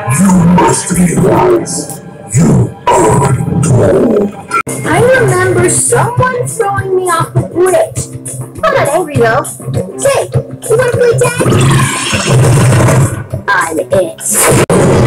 You must be wise. You are told. I remember someone throwing me off a bridge. I'm not angry though. Say, you wanna play tag? I'm it.